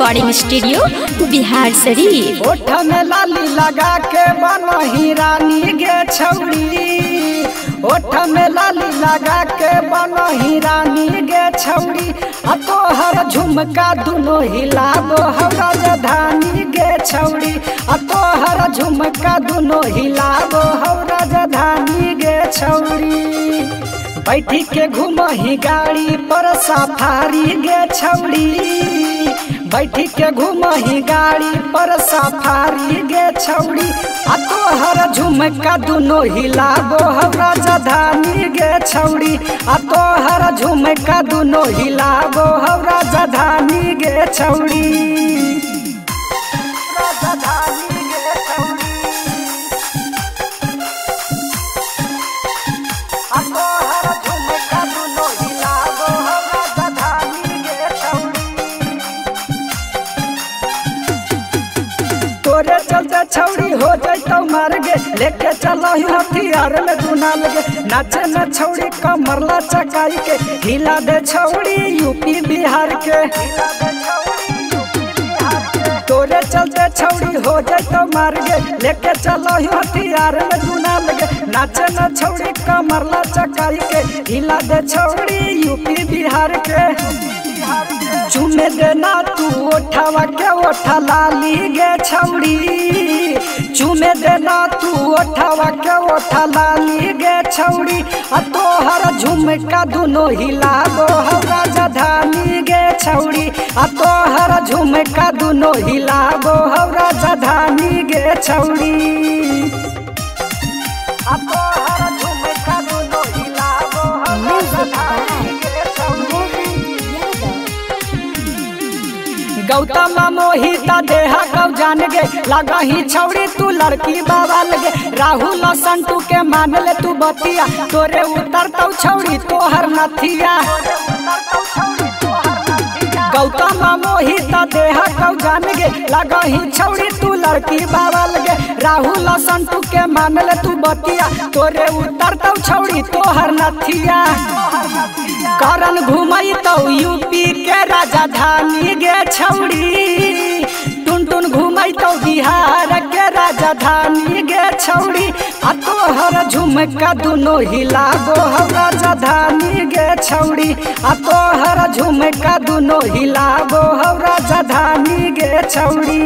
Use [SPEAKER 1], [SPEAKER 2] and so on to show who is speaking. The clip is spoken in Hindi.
[SPEAKER 1] रिकॉर्डिंग स्टूडियो बिहार शरीफ
[SPEAKER 2] लाली लगा के बनही रानी गे में लाली लगा के बनही रानी गे छौड़ी। तोहर झुमका दुनो हिलाबो हौ राजधानी गे तोहर झुमका दुनो हिलाबो हौ राजधानी गे बैठी के घूमही गाड़ी पर सफारी गे छौड़ी बैठी के घूमही गाड़ी पर सफारी गे छौड़ी आ तोहर झुमका दुनो हिलाबो हौ राजधानी गे छौड़ी आ तोहर झुमका दुनो हिलाबो हौ राजधानी गे छौड़ी हो जैतो मार गे। लेके चलो हथियार में दुना लगे। नाचे न छौड़ी कमरला चकाई के। हिला दे छौड़ी यूपी बिहार के। तोरे चलते छौड़ी हो जैतो मार गे। लेके चलो हथियार में दुना लगे। नाचे न छौड़ी कमरला चकाई के। हिला दे छौड़ी यूपी बिहार के। चुमे देना तू ओठावा के ओठा लाली गे। लाली गे आ तोहर झुमका दुनो हिलाबो हौ राजधानी गे आ तोहर झुमका दुनो हिलाबो हौ राजधानी गे गौतम मोहिता देहा गौ जान गे? लगा ही छौड़ी तू लड़की बाबा लगे। राहुल संटू के मान ले तू बतिया। तोरे उतर तो छौड़ी तोहर नथिया गौतम मोहिता देहा गौ जान गे। लगा ही छौड़ी तू लड़की बाबा लगे राहुल संटू के मान ले तू बतिया। तोरे उतर तो छौड़ी तोहर नथिया करन घुमई तो यूपी के राजधानी गे छौड़ी। टुन टुन घुमई तो बिहार के राजधानी गे छौड़ी आ तोहर झुमका दुनो हिलाबो हमरा राजधानी गे छौड़ी आ तोहर झुमका दुनो हिलाबो हमरा राजधानी गे छौड़ी।